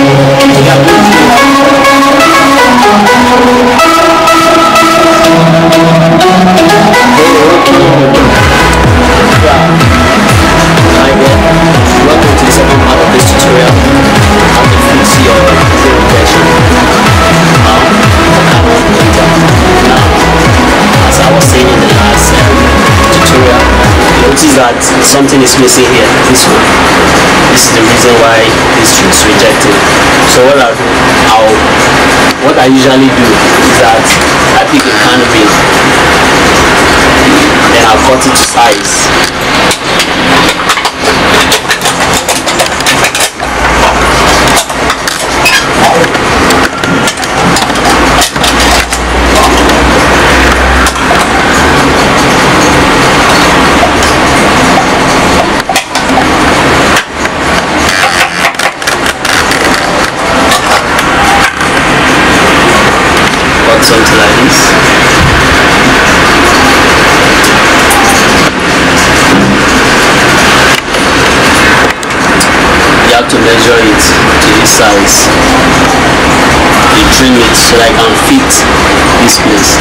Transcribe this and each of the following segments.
Uh, something is missing here. This one. This is the reason why this is rejected. So what I I'll, what I usually do is that I pick a can then I'll cut it to size. You have to measure it to this size. You trim it so I can fit this place.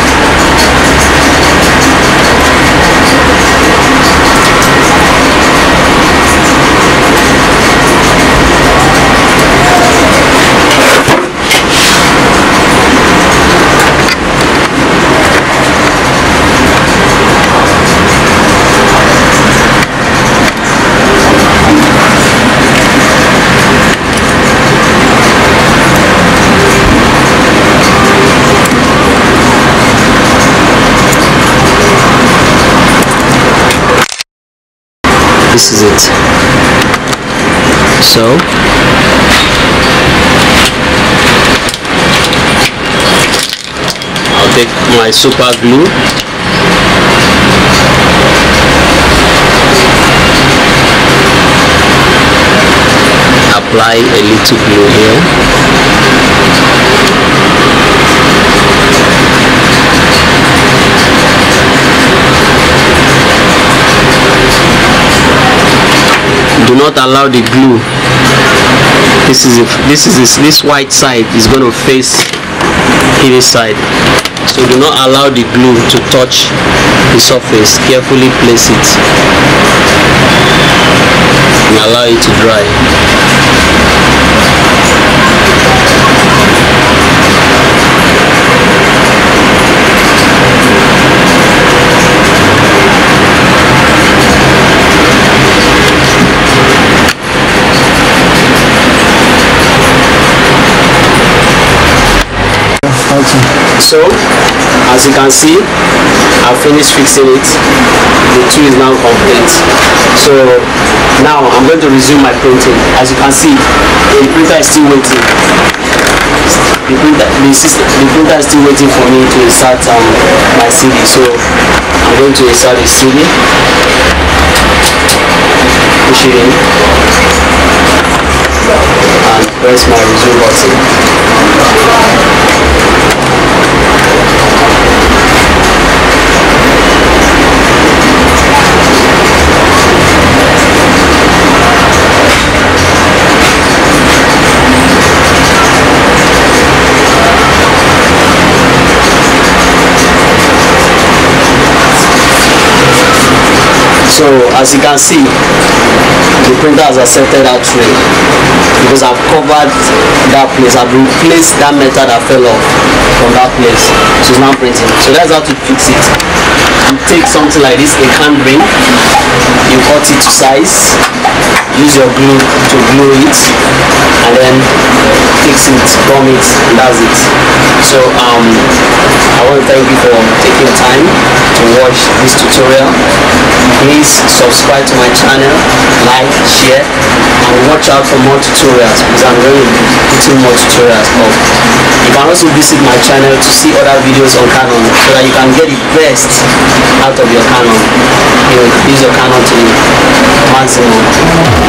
This is it. So? I'll take my super glue. Apply a little glue here not allow the glue. This is if this is this, this white side is going to face this side. So do not allow the glue to touch the surface. Carefully place it. And allow it to dry so as you can see I've finished fixing it. The tool is now complete. So now I'm going to resume my printing. As you can see the printer is still waiting. The printer the system the printer is still waiting for me to insert um, my CD so I'm going to insert the CD push it in and press my resume button so as you can see the printer has accepted that tray because I've covered that place. I've replaced that metal that fell off from that place. So it's now printing. So that's how to fix it. You take something like this a can ring. You cut it to size. Use your glue to glue it. And then fix it gum it and that's it. So um I want to thank you for taking watch this tutorial please subscribe to my channel like share and watch out for more tutorials because i'm going to be putting more tutorials up. You can also visit my channel to see other videos on canon so that you can get the best out of your canon. You use your canon to maximum